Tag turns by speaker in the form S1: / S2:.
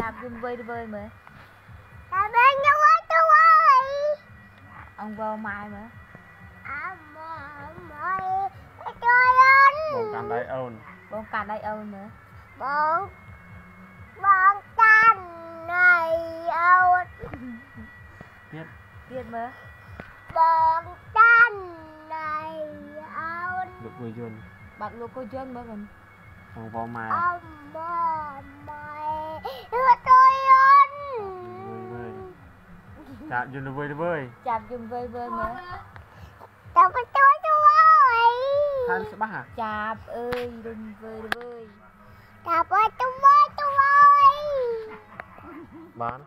S1: យំវើយវើយមើល
S2: តែវិញទៅទៅហើយ
S1: អង្វរម៉ែមើល
S2: អមមកជួយអូន
S3: បងកាន់ដៃអូន
S1: បងកាត់ដៃអូនមើល
S2: បងបងតាន់នៃអូន
S3: ទៀត
S1: ទៀតមើល
S2: បងតាន់នៃអូន
S3: លោកមួយយន្ត
S1: បាត់លោកក៏យន់មើលមិន
S3: បងបងម៉ែ
S2: អមមកជួយ
S3: ចាក់យន្តវើយវើយ
S1: ចាប់យំវើយវើយមើល
S2: ទៅជួយជួយហើយ
S3: ខានច្បាស់ហ่ะ
S1: ចាប់អើយយំវើយវើយ
S2: ទៅជួយជួយ
S3: បាន